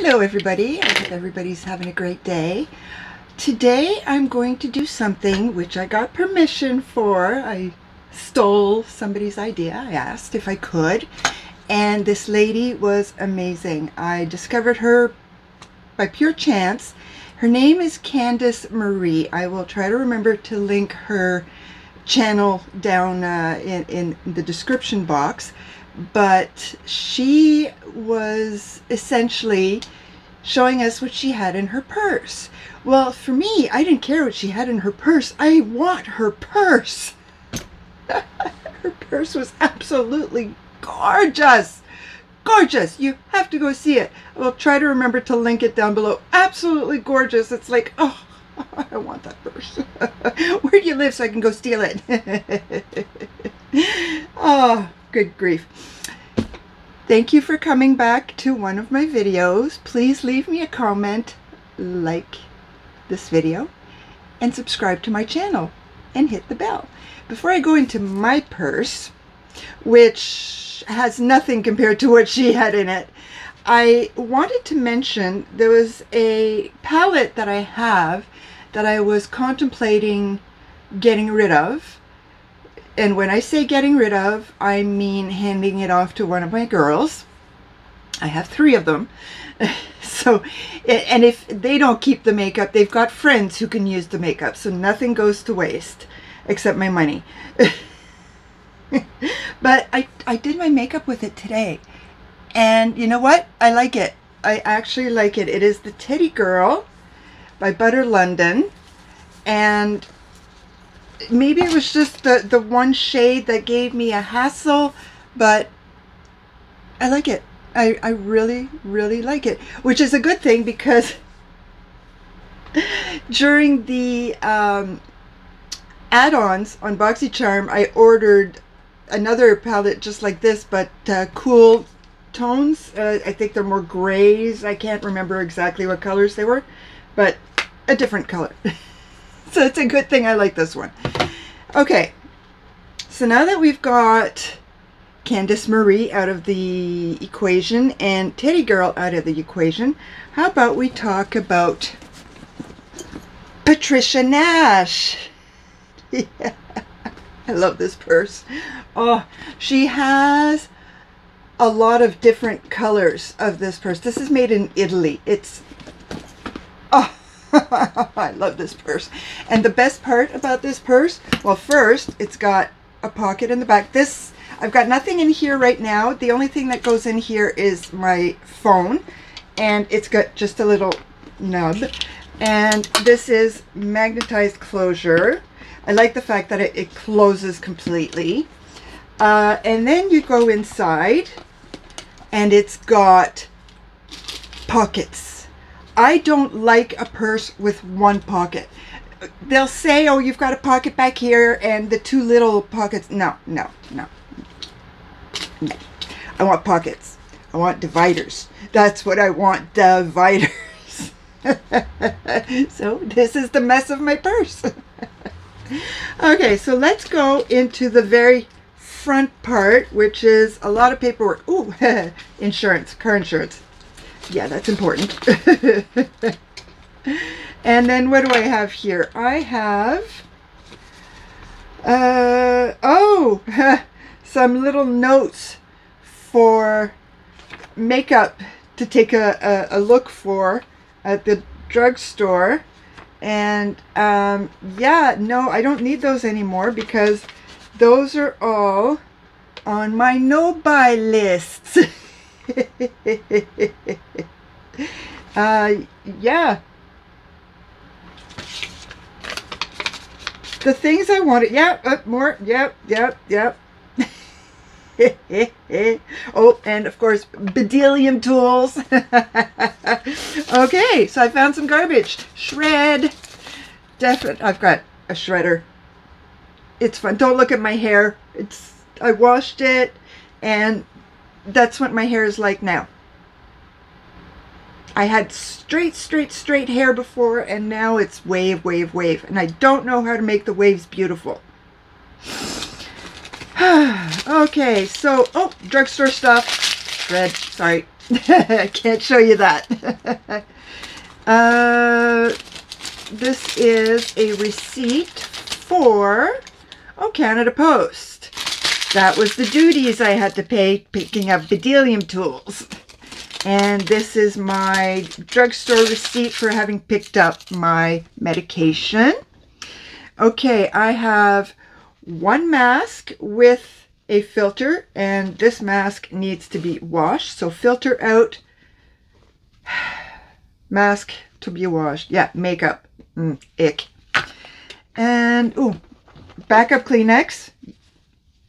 Hello everybody, I hope everybody's having a great day. Today I'm going to do something which I got permission for. I stole somebody's idea. I asked if I could and this lady was amazing. I discovered her by pure chance. Her name is Candace Marie. I will try to remember to link her channel down uh, in, in the description box but she was essentially showing us what she had in her purse. Well, for me, I didn't care what she had in her purse. I want her purse. her purse was absolutely gorgeous. Gorgeous. You have to go see it. I will try to remember to link it down below. Absolutely gorgeous. It's like, oh, I want that purse. Where do you live so I can go steal it? oh, good grief. Thank you for coming back to one of my videos. Please leave me a comment, like this video, and subscribe to my channel, and hit the bell. Before I go into my purse, which has nothing compared to what she had in it, I wanted to mention there was a palette that I have that I was contemplating getting rid of and when I say getting rid of, I mean handing it off to one of my girls. I have three of them. so, and if they don't keep the makeup, they've got friends who can use the makeup. So nothing goes to waste except my money. but I, I did my makeup with it today. And you know what? I like it. I actually like it. It is the Teddy Girl by Butter London. And maybe it was just the, the one shade that gave me a hassle, but I like it. I, I really, really like it, which is a good thing because during the um, add-ons on BoxyCharm, I ordered another palette just like this, but uh, cool tones. Uh, I think they're more grays. I can't remember exactly what colors they were, but a different color. so it's a good thing I like this one. Okay, so now that we've got Candace Marie out of the equation and Teddy Girl out of the equation, how about we talk about Patricia Nash? yeah, I love this purse. Oh, she has a lot of different colors of this purse. This is made in Italy. It's, oh, I love this purse. And the best part about this purse, well, first, it's got a pocket in the back. This, I've got nothing in here right now. The only thing that goes in here is my phone. And it's got just a little nub. And this is magnetized closure. I like the fact that it, it closes completely. Uh, and then you go inside and it's got pockets I don't like a purse with one pocket. They'll say, oh, you've got a pocket back here and the two little pockets. No, no, no. I want pockets. I want dividers. That's what I want, dividers. so this is the mess of my purse. okay, so let's go into the very front part, which is a lot of paperwork. Ooh, insurance, car insurance yeah, that's important. and then what do I have here? I have, uh, oh, some little notes for makeup to take a, a, a look for at the drugstore. And um, yeah, no, I don't need those anymore because those are all on my no-buy lists. uh, yeah. The things I wanted, yeah, uh, more, yep, yep, yep. oh, and of course, Bdellium tools. okay, so I found some garbage. Shred. Definitely, I've got a shredder. It's fun. Don't look at my hair. It's I washed it, and that's what my hair is like now. I had straight, straight, straight hair before, and now it's wave, wave, wave. And I don't know how to make the waves beautiful. okay, so, oh, drugstore stuff. Red, sorry. I can't show you that. uh, this is a receipt for, oh, Canada Post. That was the duties I had to pay picking up Bdellium tools. And this is my drugstore receipt for having picked up my medication. Okay, I have one mask with a filter and this mask needs to be washed. So filter out, mask to be washed. Yeah, makeup, mm, ick. And, oh, backup Kleenex.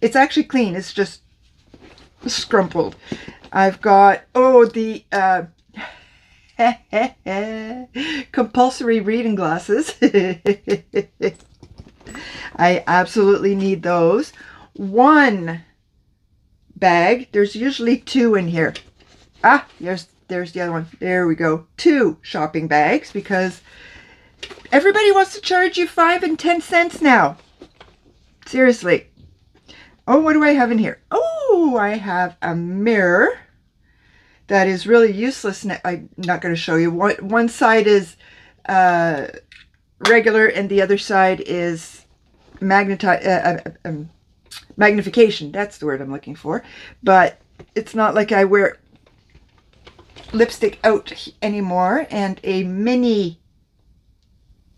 It's actually clean, it's just scrumpled. I've got, oh, the uh, compulsory reading glasses. I absolutely need those. One bag. There's usually two in here. Ah, there's there's the other one. There we go. Two shopping bags because everybody wants to charge you five and ten cents now. Seriously. Oh, what do I have in here? Oh, I have a mirror that is really useless. I'm not going to show you. One, one side is uh, regular and the other side is uh, uh, um, magnification. That's the word I'm looking for. But it's not like I wear lipstick out anymore and a mini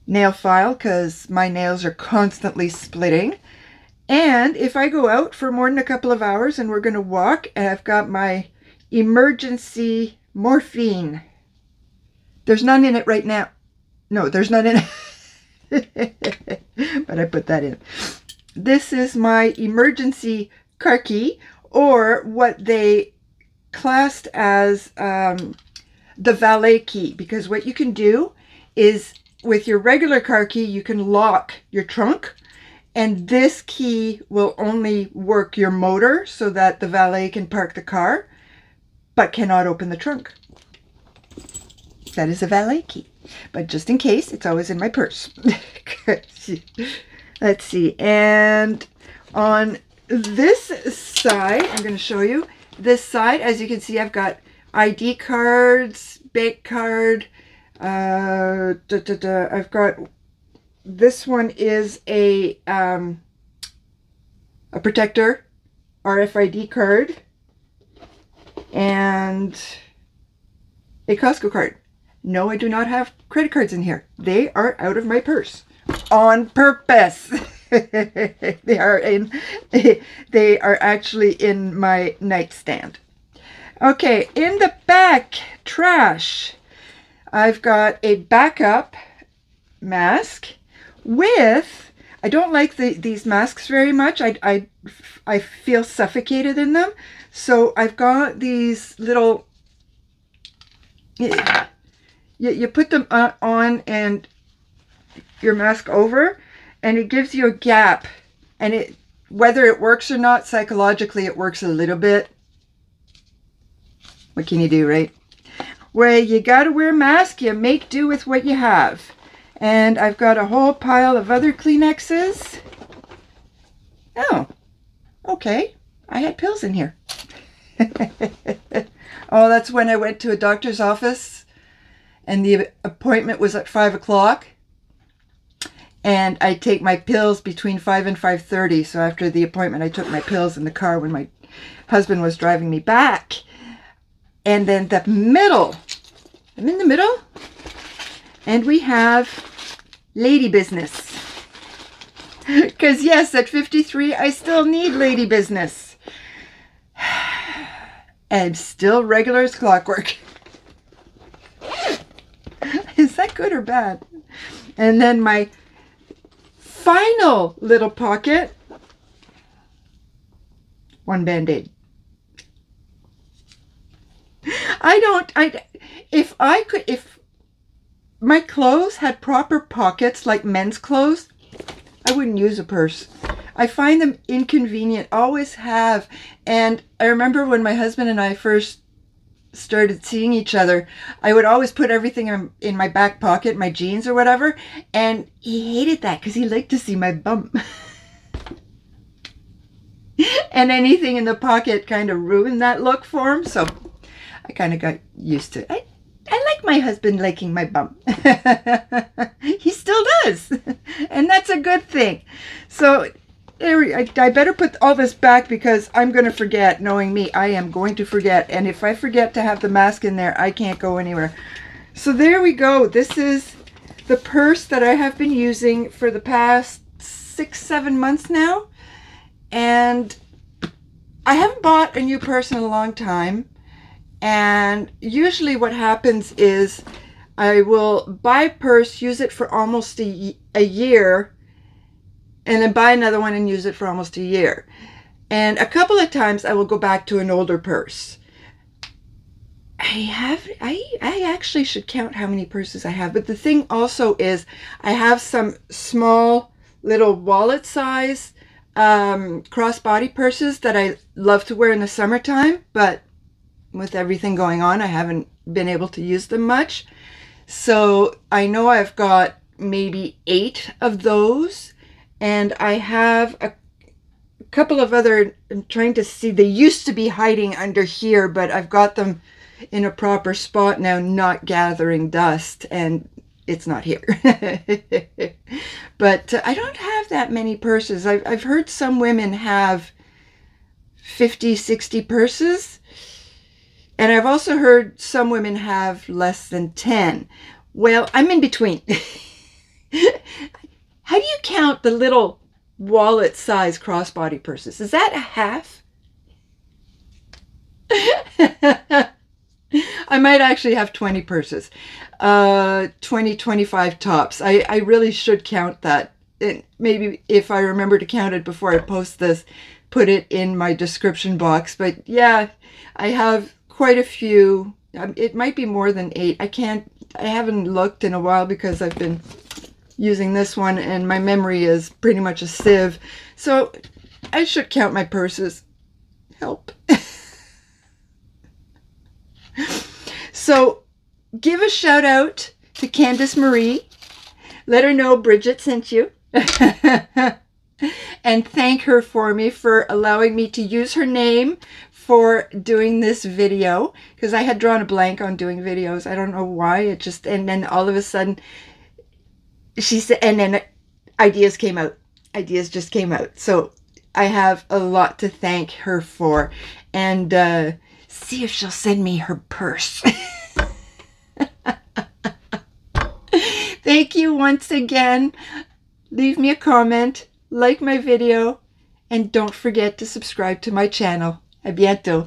nail file because my nails are constantly splitting. And if I go out for more than a couple of hours and we're going to walk, and I've got my emergency morphine. There's none in it right now. No, there's none in it. but I put that in. This is my emergency car key, or what they classed as um, the valet key. Because what you can do is with your regular car key, you can lock your trunk and this key will only work your motor so that the valet can park the car, but cannot open the trunk. That is a valet key. But just in case, it's always in my purse. Let's see. And on this side, I'm going to show you. This side, as you can see, I've got ID cards, bank card. Uh, da, da, da. I've got this one is a um, a protector RFID card and a Costco card. No, I do not have credit cards in here. They are out of my purse on purpose. they are in they are actually in my nightstand. Okay, in the back trash, I've got a backup mask with, I don't like the, these masks very much. I, I, I feel suffocated in them. So I've got these little, you, you put them on and your mask over and it gives you a gap and it whether it works or not psychologically it works a little bit what can you do right where you got to wear a mask you make do with what you have and I've got a whole pile of other Kleenexes. Oh, okay. I had pills in here. oh, that's when I went to a doctor's office and the appointment was at 5 o'clock. And I take my pills between 5 and 5.30. So after the appointment, I took my pills in the car when my husband was driving me back. And then the middle, I'm in the middle, and we have lady business. Because yes, at 53, I still need lady business. And still regular as clockwork. Is that good or bad? And then my final little pocket. One band-aid. I don't, I, if I could, if my clothes had proper pockets like men's clothes, I wouldn't use a purse. I find them inconvenient, always have. And I remember when my husband and I first started seeing each other, I would always put everything in, in my back pocket, my jeans or whatever. And he hated that because he liked to see my bump. and anything in the pocket kind of ruined that look for him. So I kind of got used to it. I, like my husband liking my bum. he still does. and that's a good thing. So I, I better put all this back because I'm going to forget. Knowing me, I am going to forget. And if I forget to have the mask in there, I can't go anywhere. So there we go. This is the purse that I have been using for the past six, seven months now. And I haven't bought a new purse in a long time. And usually what happens is I will buy a purse, use it for almost a, a year, and then buy another one and use it for almost a year. And a couple of times I will go back to an older purse. I have, I, I actually should count how many purses I have. But the thing also is I have some small little wallet size um, crossbody purses that I love to wear in the summertime, but with everything going on, I haven't been able to use them much. So I know I've got maybe eight of those, and I have a couple of other, I'm trying to see, they used to be hiding under here, but I've got them in a proper spot now, not gathering dust, and it's not here. but I don't have that many purses. I've, I've heard some women have 50, 60 purses. And I've also heard some women have less than 10. Well, I'm in between. How do you count the little wallet size crossbody purses? Is that a half? I might actually have 20 purses. Uh, 20, 25 tops. I, I really should count that. And maybe if I remember to count it before I post this, put it in my description box. But yeah, I have quite a few. Um, it might be more than eight. I can't, I haven't looked in a while because I've been using this one and my memory is pretty much a sieve. So I should count my purses. Help. So give a shout out to Candace Marie. Let her know Brigitte sent you. and thank her for me for allowing me to use her name for doing this video because I had drawn a blank on doing videos. I don't know why. It just, and then all of a sudden she said, and then ideas came out. Ideas just came out. So I have a lot to thank her for. And, uh, see if she'll send me her purse. Thank you once again. Leave me a comment, like my video, and don't forget to subscribe to my channel. A bientôt.